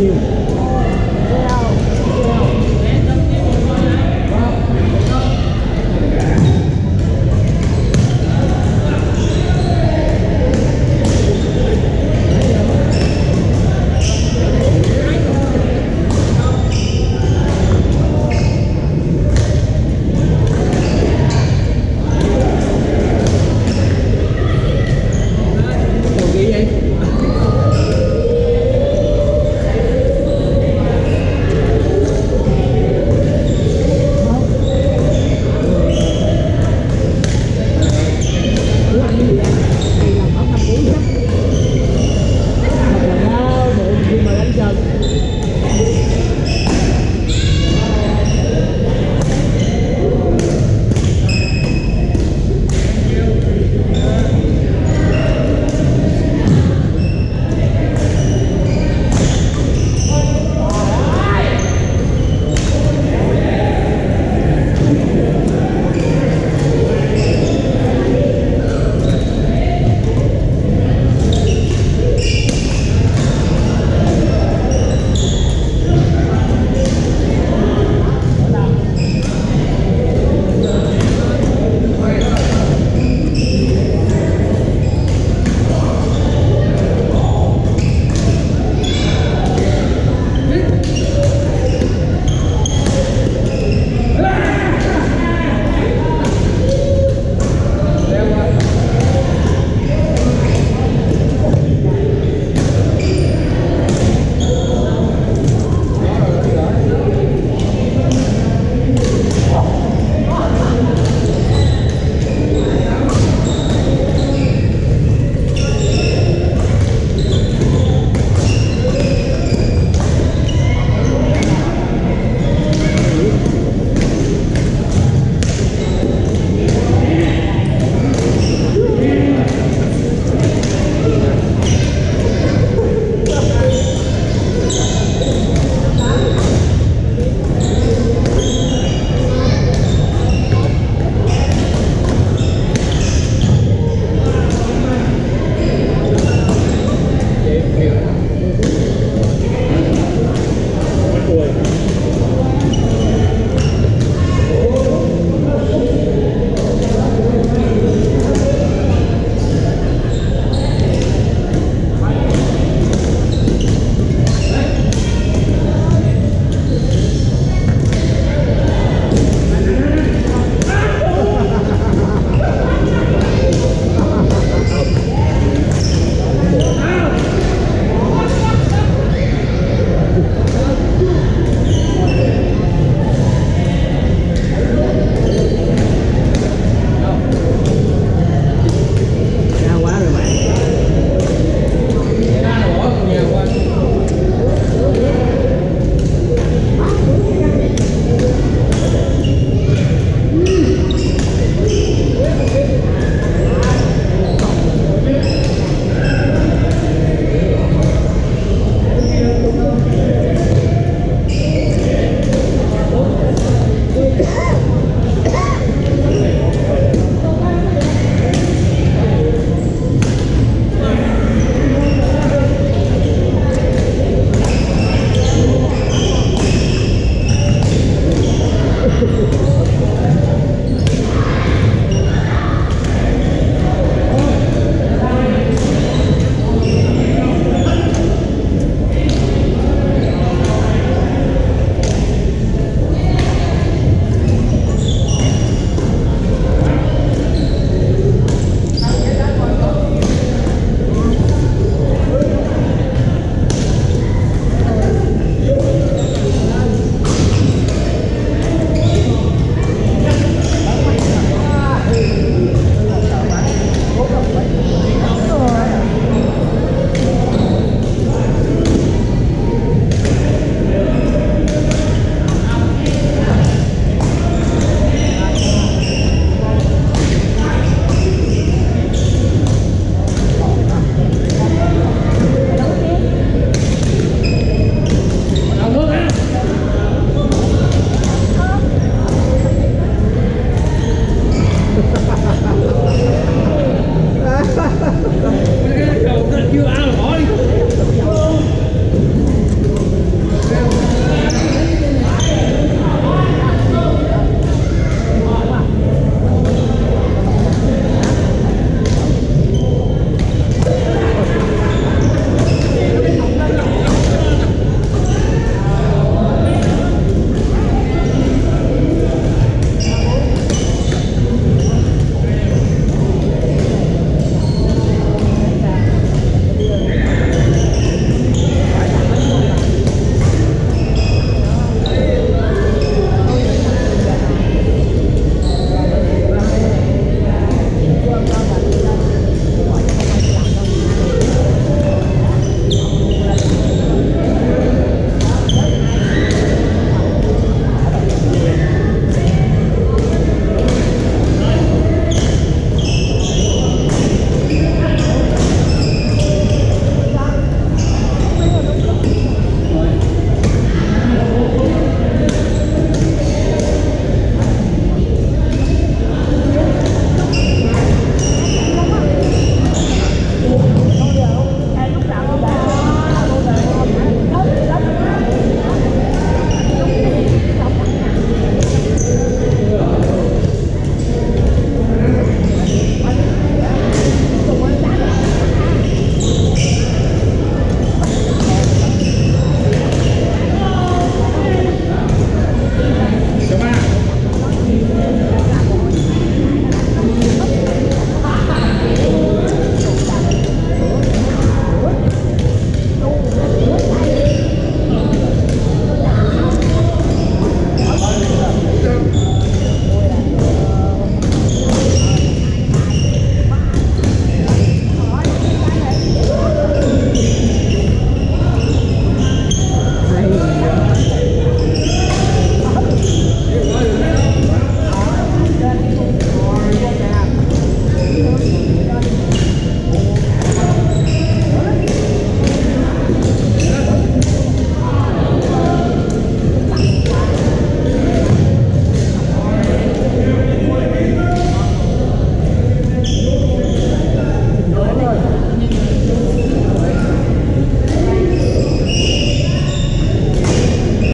cima.